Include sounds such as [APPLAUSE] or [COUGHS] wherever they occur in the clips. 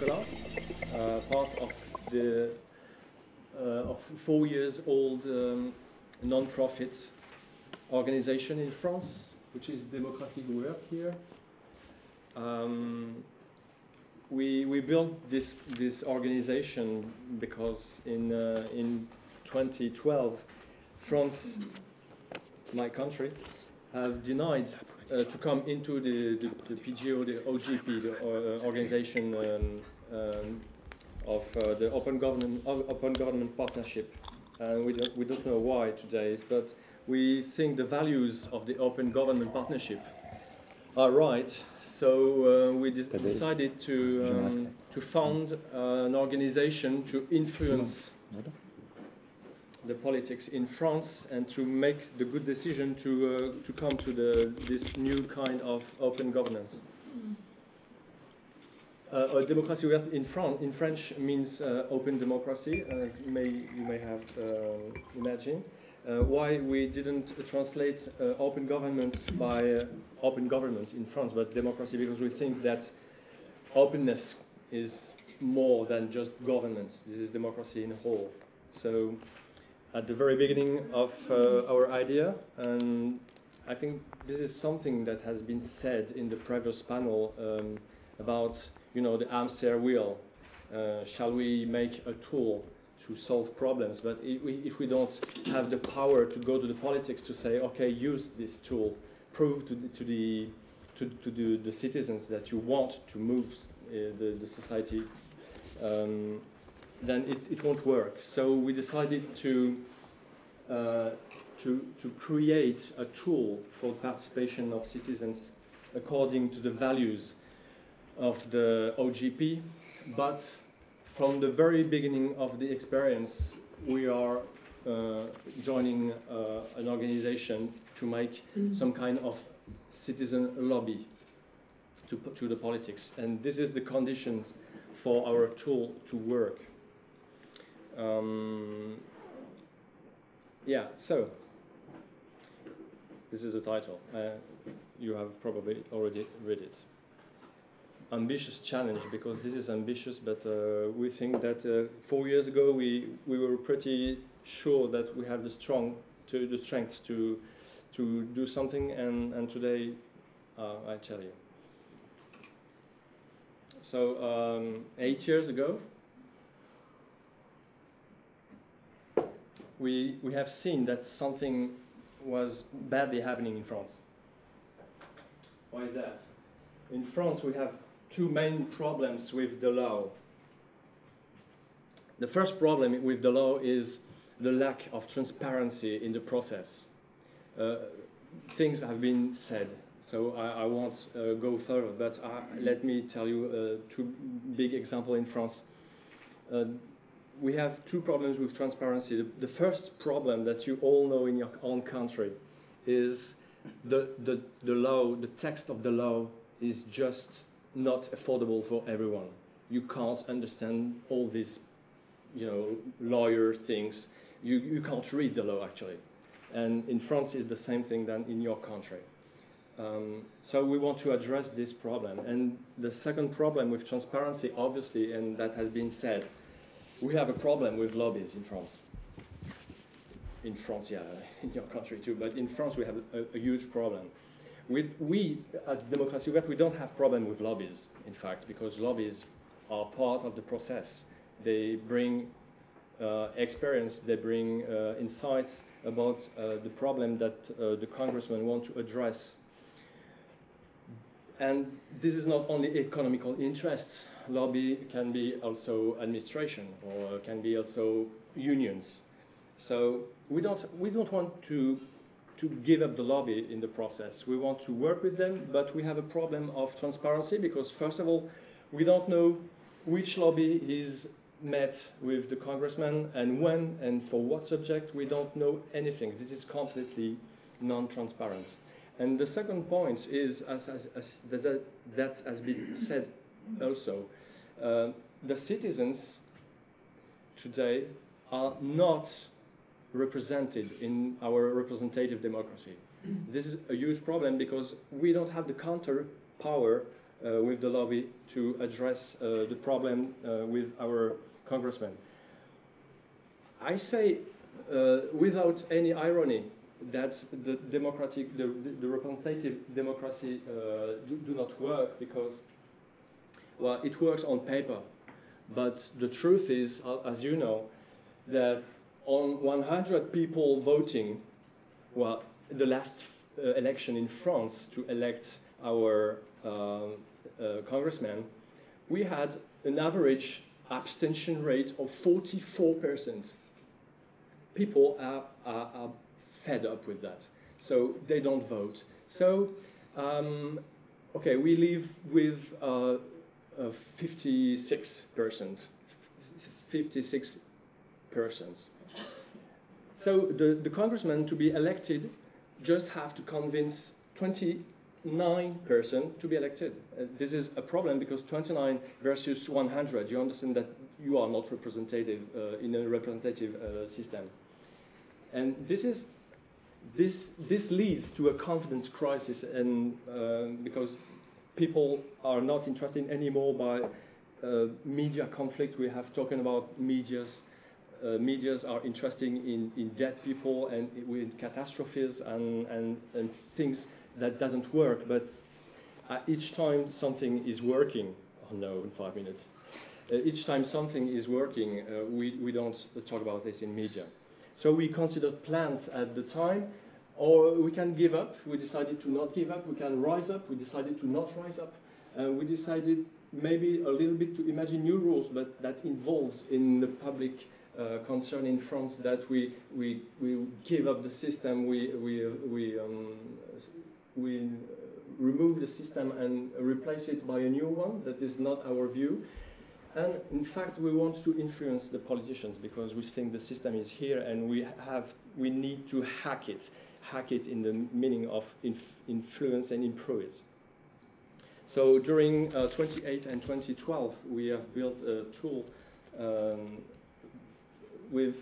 Nicolas, uh, part of the uh, of four years old um, non-profit organization in France, which is Démocratie Ouverte here. Um, we, we built this, this organization because in, uh, in 2012, France, my country, have denied uh, to come into the, the, the, PGO, the OGP, the uh, organization um, um, of uh, the Open Government, Open Government Partnership. And we don't, we don't know why today, but we think the values of the Open Government Partnership are right. So uh, we decided to, um, to found uh, an organization to influence the politics in France and to make the good decision to, uh, to come to the, this new kind of open governance. Uh, a democracy in, France, in French means uh, open democracy, uh, you, may, you may have uh, imagined. Uh, why we didn't translate uh, open government by open government in France, but democracy, because we think that openness is more than just government. This is democracy in whole. So at the very beginning of uh, our idea, and I think this is something that has been said in the previous panel um, about you know the hamster wheel. Uh, shall we make a tool to solve problems? But if we, if we don't have the power to go to the politics to say, okay, use this tool, prove to the, to the to, to the, the citizens that you want to move uh, the, the society um, then it, it won't work. So we decided to, uh, to, to create a tool for participation of citizens according to the values of the OGP, but from the very beginning of the experience, we are uh, joining uh, an organization to make mm. some kind of citizen lobby to, to the politics. And this is the conditions for our tool to work. Um, yeah, so this is the title. Uh, you have probably already read it. Ambitious challenge because this is ambitious, but uh, we think that uh, four years ago we, we were pretty sure that we have the strong to the strength to to do something, and and today uh, I tell you. So um, eight years ago, we, we have seen that something was badly happening in France. Why that? In France, we have two main problems with the law. The first problem with the law is the lack of transparency in the process. Uh, things have been said, so I, I won't uh, go further, but uh, let me tell you uh, two big examples in France. We have two problems with transparency. The, the, first problem that you all know in your own country is the, the, the law, the text of the law is just not affordable for everyone. You can't understand all these, you know, lawyer things. You, you can't read the law actually. And in France, it's the same thing than in your country. Um, so we want to address this problem. And the second problem with transparency, obviously, and that has been said, we have a problem with lobbies in France. In France, yeah, [LAUGHS] in your country too, but in France we have a, a huge problem. We, we at Démocratie Ouverte, we don't have problem with lobbies, in fact, because lobbies are part of the process. They bring uh, experience, they bring uh, insights about uh, the problem that uh, the congressmen want to address. And this is not only economical interests, lobby can be also administration or can be also unions. So we don't, we don't want to, to give up the lobby in the process. We want to work with them, but we have a problem of transparency because first of all, we don't know which lobby is met with the congressman and when and for what subject. We don't know anything. This is completely non-transparent. And the second point is, as, as, as that, that has been said also, uh, the citizens today are not represented in our representative democracy. This is a huge problem because we don't have the counter power uh, with the lobby to address uh, the problem uh, with our congressmen. I say uh, without any irony that the democratic, the, the representative democracy uh, do, do not work because, well, it works on paper, but the truth is, as you know, that on 100 people voting, well, the last uh, election in France to elect our uh, uh, congressman, we had an average abstention rate of 44%. People are, are, are fed up with that, so they don't vote. So, um, okay, we live with uh, 56%, 56 persons. So the, the congressman to be elected just have to convince 20 nine person to be elected. Uh, this is a problem because 29 versus 100, you understand that you are not representative uh, in a representative uh, system. And this is this this leads to a confidence crisis and uh, because people are not interested anymore by uh, media conflict. We have talking about medias. Uh, medias are interesting in, in dead people and with catastrophes and, and, and things that doesn't work, but uh, each time something is working, oh no, in five minutes, uh, each time something is working, uh, we, we don't talk about this in media. So we considered plans at the time, or we can give up. We decided to not give up. We can rise up. We decided to not rise up. Uh, we decided maybe a little bit to imagine new rules, but that involves in the public uh, concern in France that we, we, we give up the system, we, we, we um, we remove the system and replace it by a new one. That is not our view. And in fact, we want to influence the politicians because we think the system is here and we have we need to hack it, hack it in the meaning of inf influence and improve it. So during uh, 2008 and 2012, we have built a tool um, with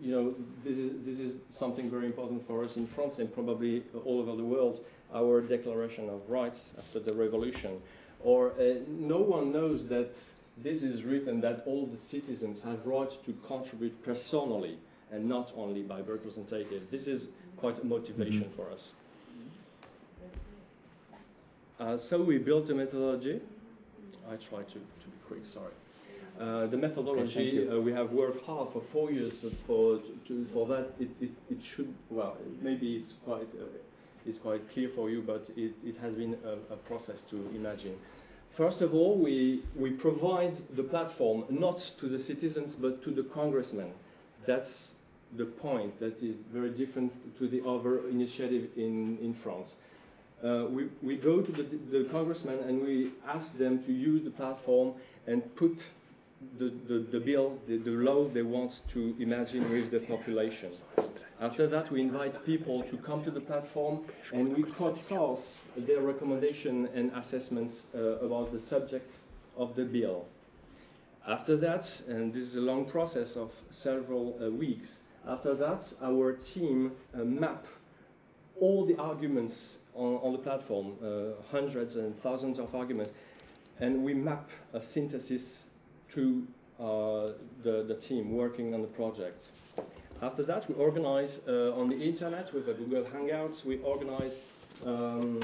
you know, this is, this is something very important for us in France and probably all over the world our Declaration of Rights after the revolution. Or uh, no one knows that this is written that all the citizens have right to contribute personally and not only by representative. This is quite a motivation mm -hmm. for us. Uh, so we built a methodology. I try to, to be quick, sorry. Uh, the methodology, okay, uh, we have worked hard for four years for, to, for that. It, it, it should, well, maybe it's quite uh, is quite clear for you, but it, it has been a, a, process to imagine. First of all, we, we provide the platform not to the citizens, but to the congressmen. That's the point that is very different to the other initiative in, in France. Uh, we, we go to the, the congressmen and we ask them to use the platform and put the, the, the bill, the, the law they want to imagine with the population. After that, we invite people to come to the platform and we crowdsource their recommendation and assessments uh, about the subject of the bill. After that, and this is a long process of several uh, weeks, after that, our team uh, map all the arguments on, on the platform, uh, hundreds and thousands of arguments, and we map a synthesis to uh, the, the team working on the project. After that, we organize uh, on the internet with the Google Hangouts, we organize um,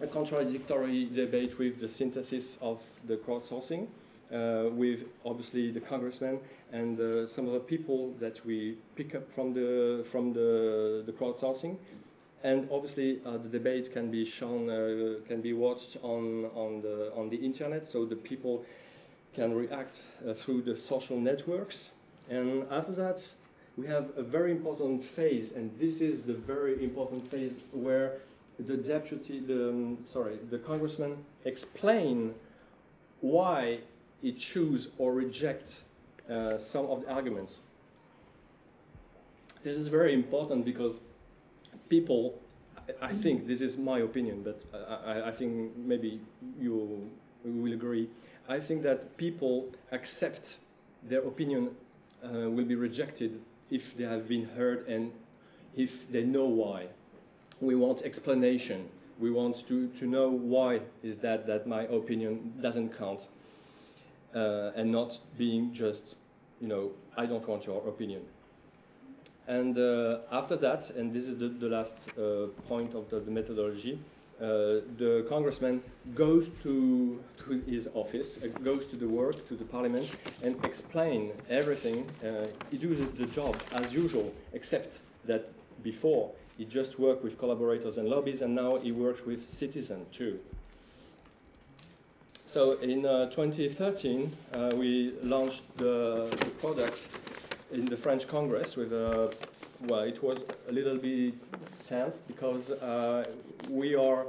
a contradictory debate with the synthesis of the crowdsourcing, uh, with obviously the congressmen and uh, some of the people that we pick up from the, from the, the crowdsourcing. And obviously, uh, the debate can be shown, uh, can be watched on, on, the, on the internet, so the people can react uh, through the social networks. And after that, we have a very important phase, and this is the very important phase where the deputy, the, um, sorry, the congressman explain why he choose or reject uh, some of the arguments. This is very important because people, I, I think this is my opinion, but I, I think maybe you will agree. I think that people accept their opinion uh, will be rejected if they have been heard and if they know why. We want explanation. We want to, to know why is that that my opinion doesn't count uh, and not being just, you know, I don't want your opinion. And uh, after that, and this is the, the last uh, point of the, the methodology, uh, the congressman goes to, to his office, uh, goes to the work, to the parliament, and explain everything. Uh, he does the, job as usual, except that before he just worked with collaborators and lobbies, and now he works with citizens too. So in uh, 2013, uh, we launched the, the, product in the French Congress with a, well, it was a little bit tense because uh, we are,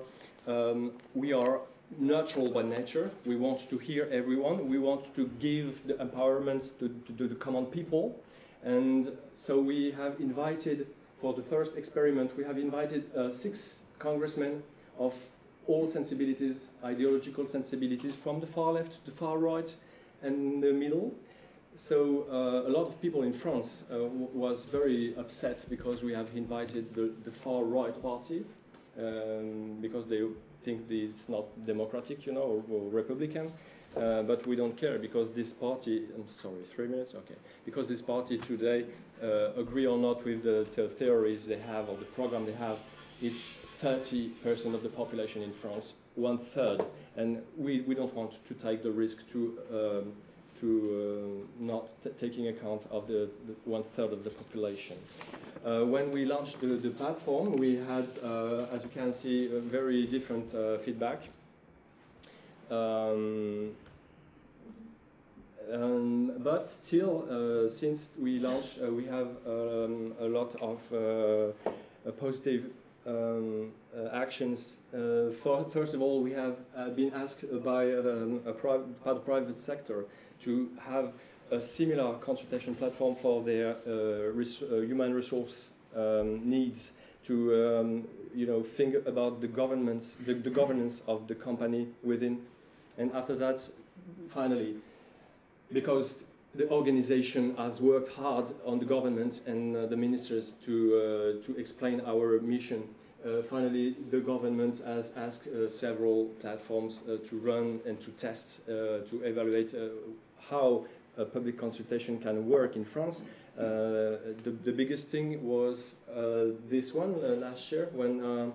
um, we are natural by nature. We want to hear everyone. We want to give the empowerment to, to, to the common people. And so we have invited, for the first experiment, we have invited uh, six congressmen of all sensibilities, ideological sensibilities, from the far left to the far right and the middle. So uh, a lot of people in France uh, was very upset because we have invited the, the far right party um, because they think it's not democratic, you know, or, or Republican. Uh, but we don't care because this party, I'm sorry, three minutes? Okay. Because this party today, uh, agree or not with the, the theories they have or the program they have, it's 30% of the population in France, one third. And we, we don't want to take the risk to, um, to uh, not taking account of the, the, one third of the population. Uh, when we launched the, the platform, we had, uh, as you can see, very different uh, feedback. Um, um, but still, uh, since we launched, uh, we have um, a lot of positive um, uh, actions. Uh, for, first of all, we have uh, been asked by, um, by the private sector to have a similar consultation platform for their res human resource um, needs to um, you know think about the governments the, the, governance of the company within and after that finally because the organization has worked hard on the government and uh, the ministers to, uh, to explain our mission. Uh, finally, the government has asked uh, several platforms uh, to run and to test, uh, to evaluate how a public consultation can work in France. The, the, biggest thing was this one last year when um,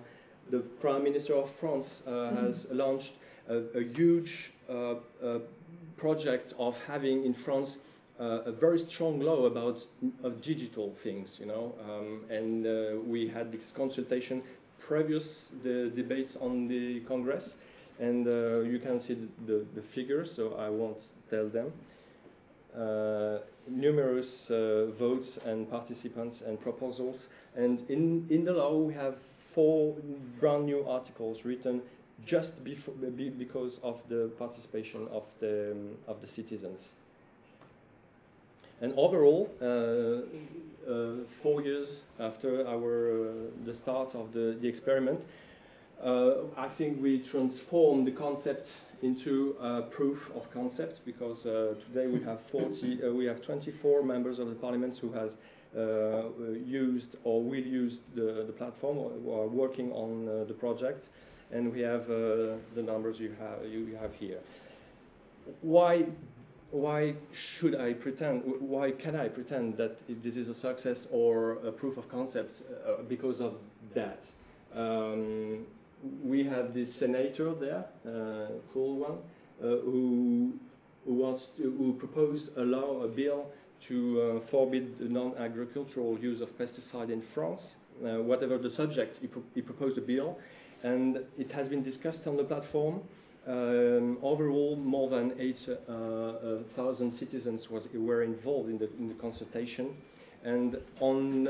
the Prime Minister of France mm has launched a, a huge project of having in France uh, a very strong law about uh, digital things, you know, um, and uh, we had this consultation previous the debates on the Congress, and uh, you can see the, the, the, figures, so I won't tell them. Uh, numerous uh, votes and participants and proposals, and in, in the law we have four brand new articles written just before, because of the participation of the, um, of the citizens. And overall, uh, uh, four years after our uh, the start of the, the experiment, I think we transform the concept into a proof of concept because today we have 40, we have 24 members of the parliament who has uh, used or will use the, the platform or, are working on uh, the project and we have uh, the numbers you have, you have here. Why why should I pretend, why can I pretend that this is a success or a proof of concept uh, because of that? Um, we have this senator there, uh, cool one, uh, who, who wants to, who proposed a law, a bill to uh, forbid the non-agricultural use of pesticide in France. Uh, whatever the subject, he, pro he proposed a bill, and it has been discussed on the platform. Um, overall, more than 8,000 uh, uh, citizens was, were involved in the, in the consultation. And on,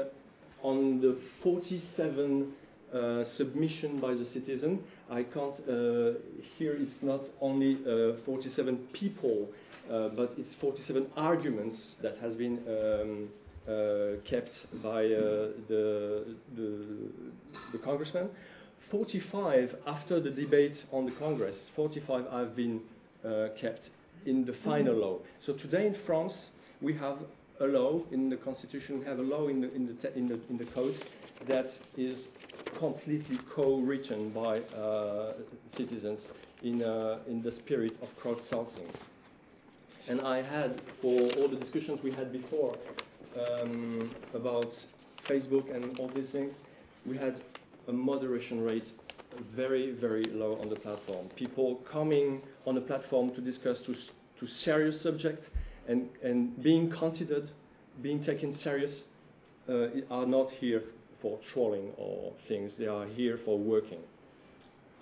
on the 47 uh, submission by the citizen, I can't, uh, here it's not only uh, 47 people, uh, but it's 47 arguments that has been um, kept by the, the, the congressman. 45 after the debate on the Congress, 45 have been uh, kept in the final law. So today in France, we have a law in the constitution. We have a law in the in the in the in the codes that is completely co-written by uh, citizens in uh, in the spirit of crowdsourcing. And I had for all the discussions we had before um, about Facebook and all these things, we had a moderation rate very, very low on the platform. People coming on the platform to discuss to, to serious subjects and, and being considered, being taken serious, uh, are not here for trolling or things. They are here for working.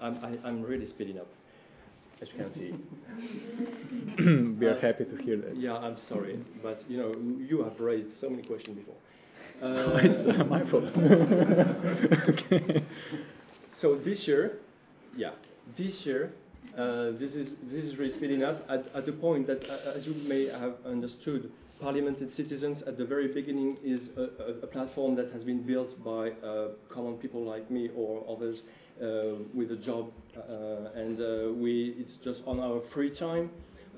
I'm, I, am i am really speeding up, as you can see. [COUGHS] we are uh, happy to hear that. Yeah, I'm sorry, but you know, you have raised so many questions before. Uh, [LAUGHS] it's uh, my fault. [LAUGHS] okay. So this year, yeah, this year, uh, this is this is really speeding up at, at the point that, uh, as you may have understood, Parliament and Citizens at the very beginning is a, a, a platform that has been built by uh, common people like me or others uh, with a job, and we it's just on our free time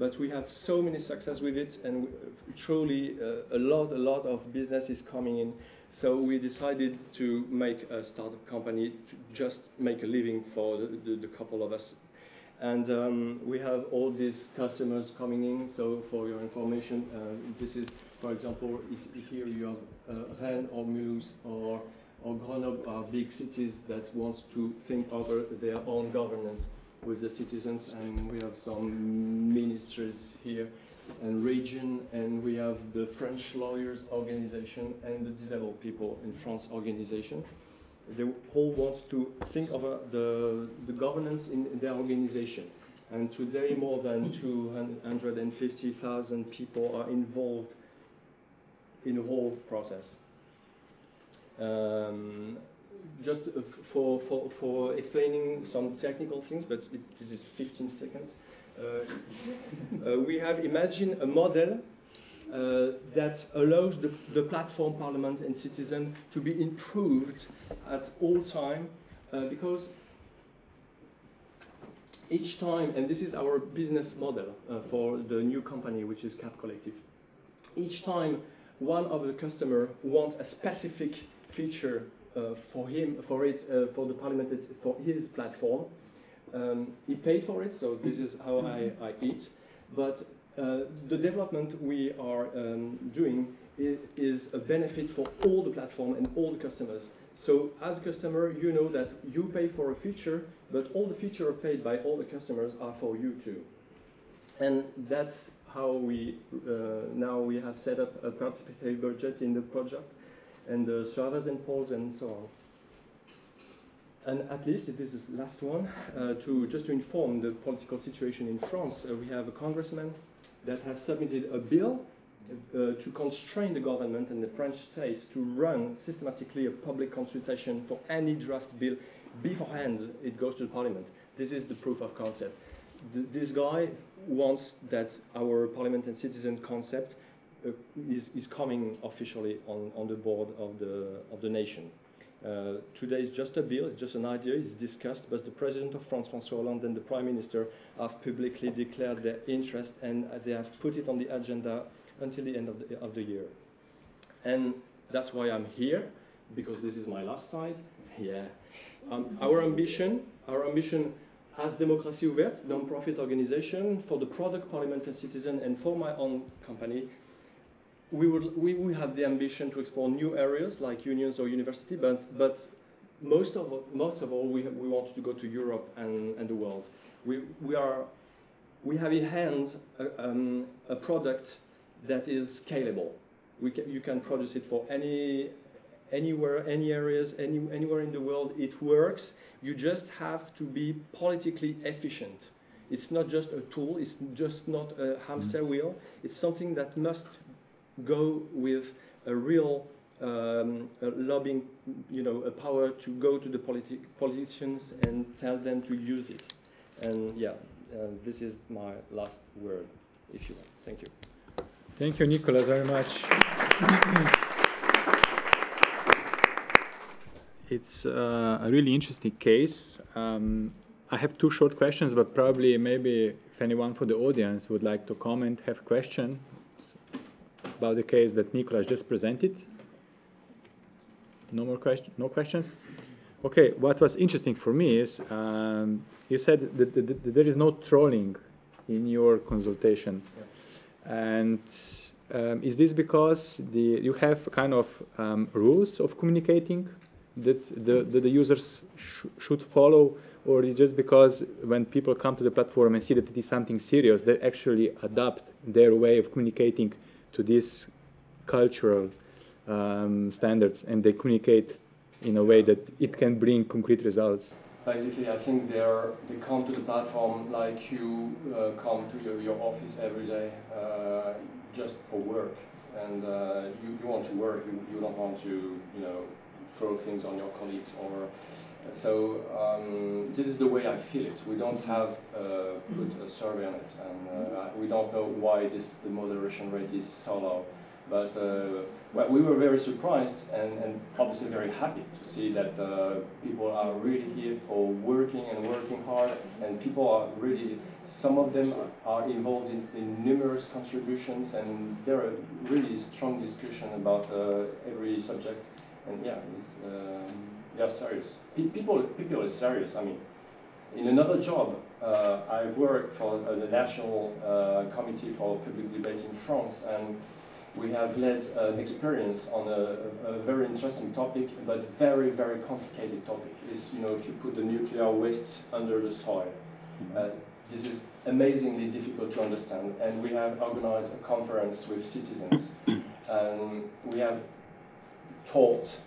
but we have so many success with it, and we, truly uh, a lot, a lot of business is coming in. So we decided to make a startup company to just make a living for the, the, the couple of us. And um, we have all these customers coming in. So for your information, uh, this is, for example, here you have uh, Rennes or Mulhouse or, or Grenoble are big cities that want to think over their own governance with the citizens, and we have some ministries here and region, and we have the French lawyers organization and the disabled people in France organization. They all want to think of uh, the, the governance in their organization. And today, more than 250,000 people are involved in the whole process. Um, just uh, for, for, for explaining some technical things, but it, this is 15 seconds. Uh, [LAUGHS] uh, we have imagined a model uh, that allows the, the platform parliament and citizen to be improved at all time uh, because each time, and this is our business model uh, for the new company, which is Cap Collective, each time one of the customer wants a specific feature uh, for him, for it, uh, for the parliament, for his platform. Um, he paid for it, so this is how I, I eat. But uh, the development we are um, doing is a benefit for all the platform and all the customers. So as a customer, you know that you pay for a feature, but all the features paid by all the customers are for you too. And that's how we uh, now we have set up a participatory budget in the project and the servers and poles and so on. And at least, it is the last one, uh, to just to inform the political situation in France, uh, we have a congressman that has submitted a bill uh, to constrain the government and the French state to run systematically a public consultation for any draft bill beforehand it goes to the parliament. This is the proof of concept. this guy wants that our parliament and citizen concept uh, is, is coming officially on, on the board of the, of the nation. Uh, today is just a bill, it's just an idea, it's discussed, but the President of France, François Hollande, and the Prime Minister have publicly declared their interest and they have put it on the agenda until the end of the, of the year. And that's why I'm here, because this is my last slide. Yeah. Um, our ambition, our ambition as Démocratie Ouverte, non-profit organization for the product, parliament and citizen, and for my own company, we would we, we have the ambition to explore new areas like unions or university, but but most of most of all we we want to go to Europe and, and the world. We we are we have in hand a, um, a product that is scalable. We can, you can produce it for any anywhere, any areas, any, anywhere in the world. It works. You just have to be politically efficient. It's not just a tool. It's just not a hamster wheel. It's something that must go with a real um, a lobbying, you know, a power to go to the politi politicians and tell them to use it. And yeah, uh, this is my last word, if you want. Thank you. Thank you, Nicolas, very much. it's uh, a really interesting case. Um, I have two short questions, but probably maybe if anyone for the audience would like to comment, have a question, about the case that Nicolas just presented. No more questions. No questions. Okay. What was interesting for me is um, you said that, that, that, there is no trolling in your consultation, yeah. and um, is this because the you have kind of um, rules of communicating that the, that the users sh should follow? or is just because when people come to the platform and see that it is something serious, they actually adapt their way of communicating to these cultural um, standards and they communicate in a way that it can bring concrete results. Basically, I think they are they come to the platform like you uh, come to your, your office every day uh, just for work, and uh, you, you want to work. You, you don't want to you know throw things on your colleagues or so um, this is the way I feel it. We don't have uh, put a survey on it, and uh, we don't know why this the moderation rate is so low. But uh, well, we were very surprised and, and obviously very happy to see that uh, people are really here for working and working hard, and people are really. Some of them are involved in, in numerous contributions, and there are really strong discussion about uh, every subject. And yeah, it's. Um, they are serious. people, people are serious. I mean, in another job, uh, I worked for uh, the National uh, Committee for Public Debate in France, and we have led an experience on a, a, very interesting topic, but very, very complicated topic. Is you know to put the nuclear waste under the soil. Uh, this is amazingly difficult to understand, and we have organized a conference with citizens, [COUGHS] and we have taught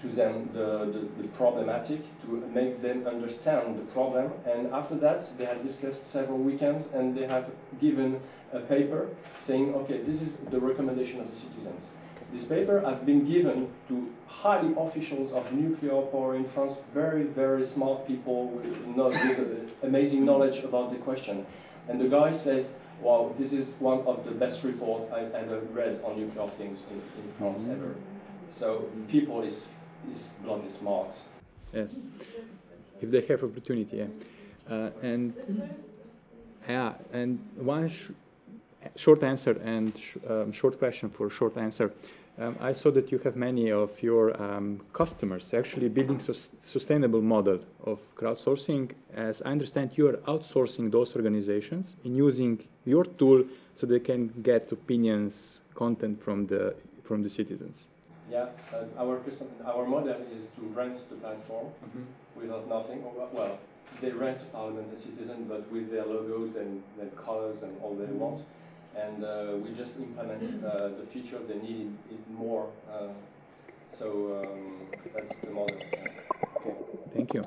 to them the, the, the, problematic, to make them understand the problem. And after that, they have discussed several weekends and they have given a paper saying, okay, this is the recommendation of the citizens. This paper has been given to highly officials of nuclear power in France, very, very smart people with, not, with amazing knowledge about the question. And the guy says, wow, this is one of the best reports I've ever read on nuclear things in, in France mm-hmm. ever. So people is is bloody smart. Yes, if they have opportunity. Yeah. Uh, and yeah, and one sh short answer and sh um, short question for short answer. Um, I saw that you have many of your um, customers actually building a sustainable model of crowdsourcing. As I understand, you are outsourcing those organizations in using your tool so they can get opinions, content from the from the citizens. Yeah, uh, our our model is to rent the platform mm -hmm. without nothing. Well, they rent Parliament the Citizen, but with their logos and their colors and all they want. And uh, we just implement uh, the feature they need it more. Uh, so um, that's the model. Okay, thank you.